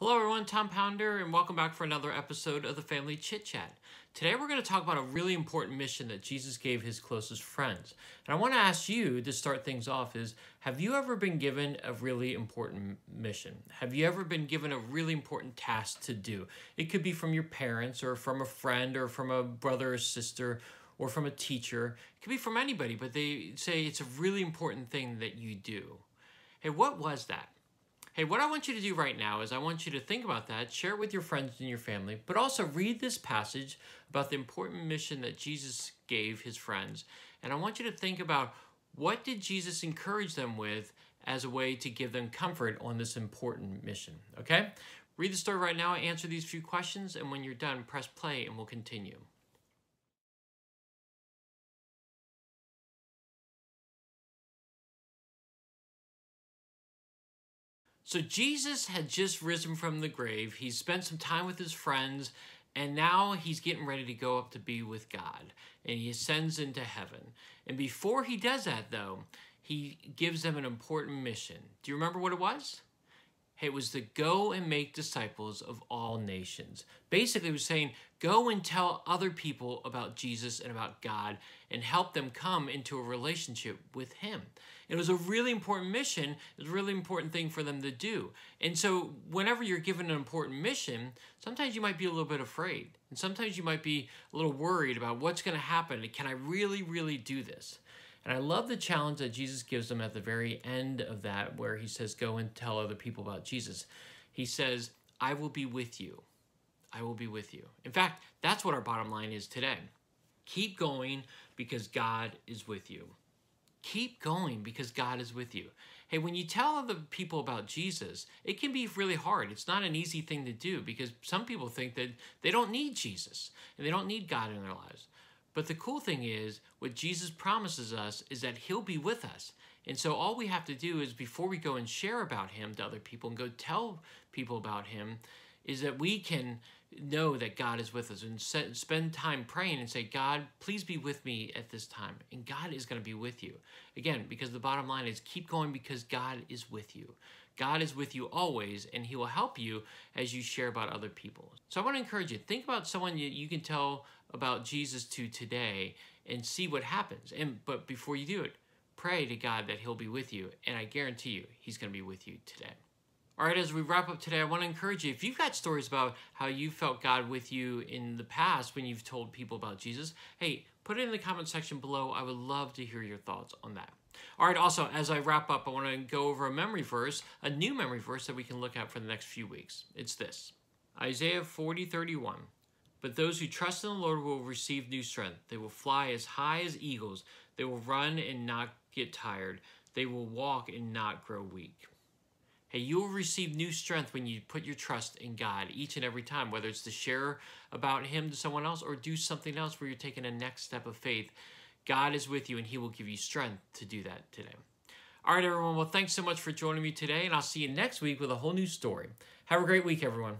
Hello, everyone. Tom Pounder, and welcome back for another episode of the Family Chit Chat. Today, we're going to talk about a really important mission that Jesus gave his closest friends. And I want to ask you to start things off: is Have you ever been given a really important mission? Have you ever been given a really important task to do? It could be from your parents, or from a friend, or from a brother or sister, or from a teacher. It could be from anybody, but they say it's a really important thing that you do. Hey, what was that? Hey, what I want you to do right now is I want you to think about that, share it with your friends and your family, but also read this passage about the important mission that Jesus gave his friends. And I want you to think about what did Jesus encourage them with as a way to give them comfort on this important mission, okay? Read the story right now, answer these few questions, and when you're done, press play and we'll continue. So Jesus had just risen from the grave. He spent some time with his friends, and now he's getting ready to go up to be with God. And he ascends into heaven. And before he does that, though, he gives them an important mission. Do you remember what it was? It was to go and make disciples of all nations. Basically, it was saying, go and tell other people about Jesus and about God and help them come into a relationship with Him. It was a really important mission. It was a really important thing for them to do. And so, whenever you're given an important mission, sometimes you might be a little bit afraid. And sometimes you might be a little worried about what's going to happen. Can I really, really do this? And I love the challenge that Jesus gives them at the very end of that, where he says, Go and tell other people about Jesus. He says, I will be with you. I will be with you. In fact, that's what our bottom line is today. Keep going because God is with you. Keep going because God is with you. Hey, when you tell other people about Jesus, it can be really hard. It's not an easy thing to do because some people think that they don't need Jesus and they don't need God in their lives. But the cool thing is, what Jesus promises us is that He'll be with us. And so all we have to do is before we go and share about Him to other people and go tell people about Him, is that we can know that God is with us and spend time praying and say, God, please be with me at this time. And God is going to be with you. Again, because the bottom line is keep going because God is with you. God is with you always, and He will help you as you share about other people. So I want to encourage you think about someone you, you can tell about Jesus to today and see what happens. And but before you do it, pray to God that He'll be with you, and I guarantee you, He's going to be with you today. All right, as we wrap up today, I want to encourage you if you've got stories about how you felt God with you in the past when you've told people about Jesus, hey, put it in the comment section below. I would love to hear your thoughts on that. All right, also, as I wrap up, I want to go over a memory verse, a new memory verse that we can look at for the next few weeks. It's this Isaiah 40 31. But those who trust in the Lord will receive new strength. They will fly as high as eagles. They will run and not get tired. They will walk and not grow weak. Hey, you will receive new strength when you put your trust in God each and every time, whether it's to share about Him to someone else or do something else where you're taking a next step of faith. God is with you and He will give you strength to do that today. All right, everyone. Well, thanks so much for joining me today, and I'll see you next week with a whole new story. Have a great week, everyone.